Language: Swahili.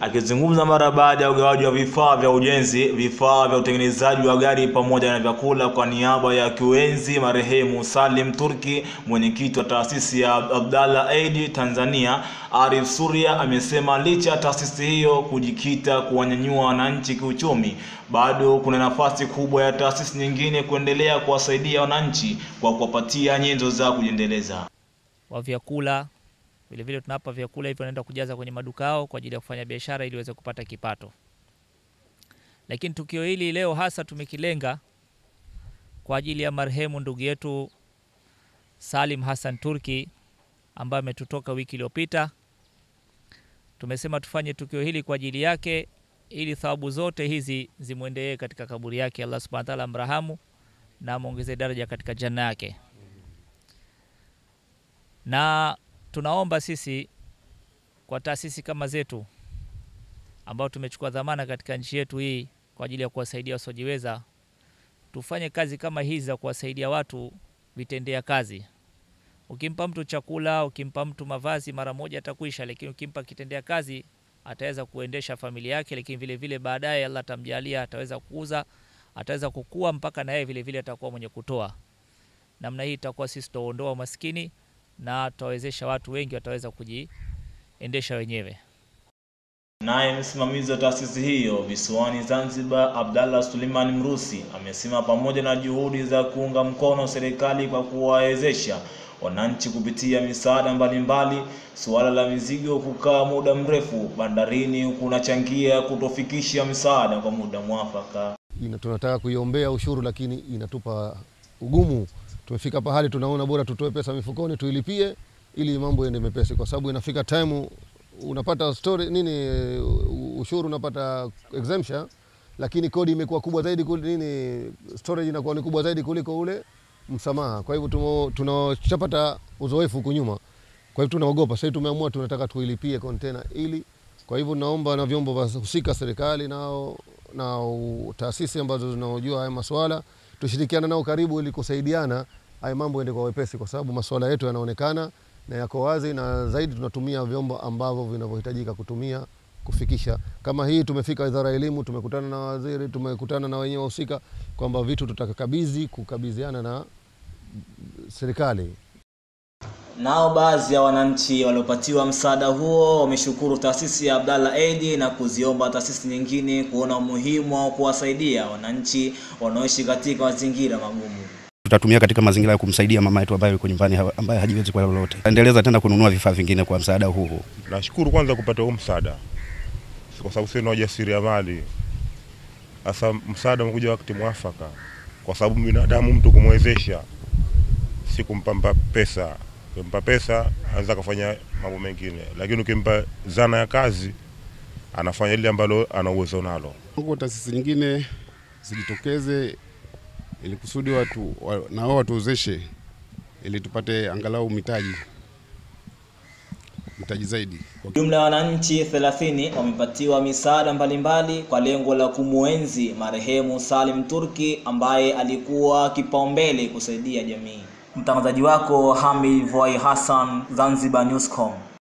Akizungumza mara baada ya ugawaji wa vifaa vya ujenzi, vifaa vya utengenezaji wa gari pamoja na vyakula kwa niaba ya kiuenzi marehemu Salim Turki, mwenyekiti wa taasisi ya Abdalla Aid Tanzania, Arif Suria amesema licha ya taasisi hiyo kujikita kuwanyanyua wananchi kiuchumi, bado kuna nafasi kubwa ya taasisi nyingine kuendelea kuwasaidia wananchi kwa kuwapatia nyenzo za kujiendeleza. wa vyakula vile vile tunawapa vyakula hivyo, naenda kujaza kwenye maduka yao kwa ajili ya kufanya biashara ili waweze kupata kipato. Lakini tukio hili leo hasa tumekilenga kwa ajili ya marehemu ndugu yetu Salim Hassan Turki ambaye ametutoka wiki iliyopita. Tumesema tufanye tukio hili kwa ajili yake ili thawabu zote hizi zimwendee katika kaburi yake, Allah subhanahu wa ta'ala amrahamu na amwongeze daraja katika janna yake na tunaomba sisi kwa taasisi kama zetu ambao tumechukua dhamana katika nchi yetu hii kwa ajili ya kuwasaidia wasiojiweza, tufanye kazi kama hizi za kuwasaidia watu vitendea kazi. Ukimpa mtu chakula, ukimpa mtu mavazi, mara moja atakuisha, lakini ukimpa kitendea kazi ataweza kuendesha familia yake, lakini vile vile baadaye Allah atamjalia, ataweza kuuza, ataweza kukua mpaka na yeye vile vile atakuwa mwenye kutoa. Namna hii itakuwa sisi tutaondoa umaskini na tutawezesha watu wengi wataweza kujiendesha wenyewe. Naye msimamizi wa taasisi hiyo visiwani Zanzibar, Abdallah Suleiman Mrusi, amesema pamoja na juhudi za kuunga mkono serikali kwa kuwawezesha wananchi kupitia misaada mbalimbali, suala la mizigo kukaa muda mrefu bandarini kunachangia kutofikisha misaada kwa muda mwafaka. tunataka kuiombea ushuru lakini inatupa ugumu. Tumefika pahali tunaona bora tutoe pesa mifukoni tuilipie ili mambo yende mepesi, kwa sababu inafika time unapata story nini ushuru unapata exemption, lakini kodi imekuwa kubwa zaidi nini storage inakuwa ni kubwa zaidi kuliko ule msamaha. Kwa hivyo tunachapata uzoefu huku nyuma, kwa hivyo tunaogopa. Sasa tumeamua tunataka tuilipie container ili, kwa hivyo naomba na vyombo vya husika serikali nao na taasisi ambazo zinaojua haya maswala tushirikiane nao karibu ili kusaidiana haya mambo ende kwa wepesi, kwa sababu masuala yetu yanaonekana na yako wazi, na zaidi tunatumia vyombo ambavyo vinavyohitajika kutumia kufikisha. Kama hii tumefika Wizara ya elimu, tumekutana na waziri, tumekutana na wenyewe wahusika kwamba vitu tutakabidhi kukabidhiana na serikali. Nao baadhi ya wananchi waliopatiwa msaada huo wameshukuru taasisi ya Abdalla Aid na kuziomba taasisi nyingine kuona umuhimu wa kuwasaidia wananchi wanaoishi katika mazingira magumu. tutatumia katika mazingira ya kumsaidia mama yetu ambaye yuko nyumbani ambaye hajiwezi kwa lolote. Endeleza tena kununua vifaa vingine kwa msaada huu. Nashukuru kwanza kupata huu msaada, kwa sababu sio wajasiriamali. hasa, msaada umekuja wakati mwafaka, kwa sababu binadamu mtu kumwezesha si kumpamba pesa. Ukimpa pesa anaweza kufanya mambo mengine, lakini ukimpa zana ya kazi anafanya lile ambalo ana uwezo nalo. Huko taasisi nyingine zijitokeze ili kusudi watu wa, na wao watuwezeshe ili tupate angalau mitaji mitaji zaidi. Jumla ya wananchi 30 wamepatiwa misaada mbalimbali kwa lengo la kumwenzi marehemu Salim Turki ambaye alikuwa kipaumbele kusaidia jamii. Mtangazaji wako Hamid Voi Hassan, Zanzibar Newscom.